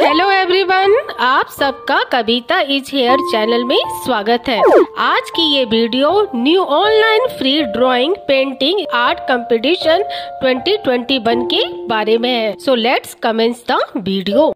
Hello everyone आप सबका कविता is here channel में स्वागत है। आज की ये video new online free drawing painting art competition 2021 के बारे में है। So let's commence the video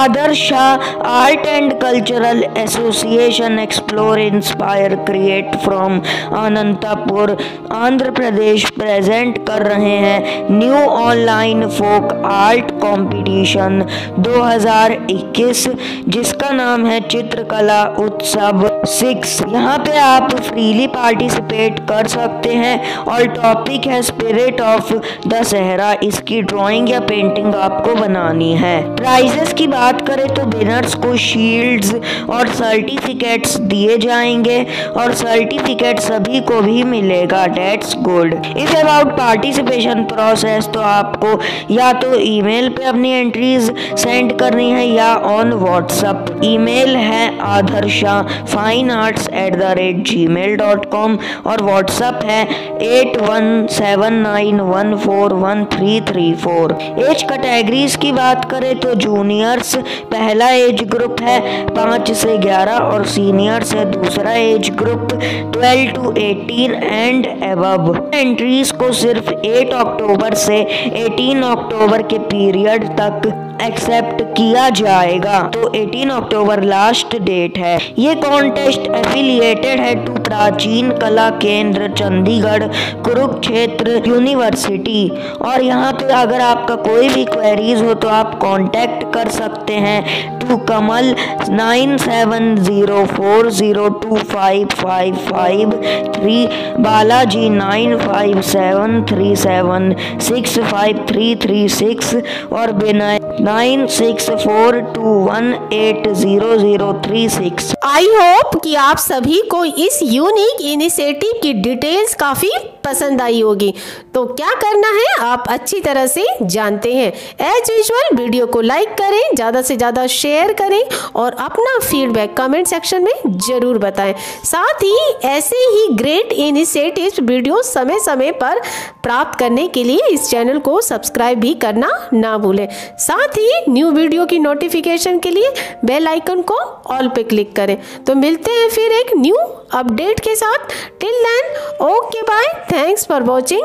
Adarsh art and cultural association explore, inspire, create from Anantapur, Andhra Pradesh present कर रहे हैं new online folk art competition 2021 जिसका नाम है चित्रकला उत्सव सिक्स। यहाँ पे आप फ्रीली पार्टिसिपेट कर सकते हैं और टॉपिक है स्पिरिट ऑफ़ दशहरा इसकी ड्राइंग या पेंटिंग आपको बनानी है। प्राइजेस की बात करें तो विनर्स को शील्ड्स और सर्टिफिकेट्स दिए जाएँगे और सर्टिफिकेट सभी को भी मिलेगा dates good if about participation process तो आपको या तो ईमेल पे अपनी एंट्रीज सेंड करनी है या ऑन व्हाट्सअप ईमेल है Adarsha fine arts at the rate gmail dot com और व्हाट्सअप है at one seven nine one four one three three four age categories की बात करें तो जूनियर्स पहला एज ग्रुप है, पाँच से ग्यारह और सीनियर्स है, दूसरा age group twelve to eighteen and above entries को सिर्फ़ 8 अक्टूबर से 18 अक्टूबर के पीरियड तक एक्सेप्ट किया जाएगा। तो 18 अक्टूबर लास्ट डेट है। ये कॉन्टेस्ट एफिलिएटेड है टू प्राचीन कला केंद्र, चंडीगढ़, कुरुक्षेत्र यूनिवर्सिटी और यहाँ पे अगर आपका कोई भी क्वेरीज हो तो आप कांटेक्ट कर सकते हैं। To Kamal nine seven zero four zero two five five five three, Balaji nine five seven three seven six five three three six और Vinay nine six four two one eight zero zero three six. I hope कि आप सभी को इस unique initiative की details काफ़ी पसंद आई होगी। तो क्या करना है, आप अच्छी तरह से जानते हैं। एज यूजल वीडियो को लाइक करें, ज़्यादा से ज़्यादा शेयर करें और अपना फीडबैक कमेंट सेक्शन में ज़रूर बताएँ। साथ ही ऐसे ही ग्रेट इनिशिएटिव वीडियो समय समय पर प्राप्त करने के लिए इस चैनल को सब्सक्राइब भी करना ना भूलें। साथ ही न्यू वीडियो की नोटिफिकेशन के लिए बेल आइकन को ऑल पे क्लिक करें। तो मिलते हैं फिर एक न्यू अपडेट के साथ। Till then okay bye thanks for watching